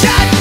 shut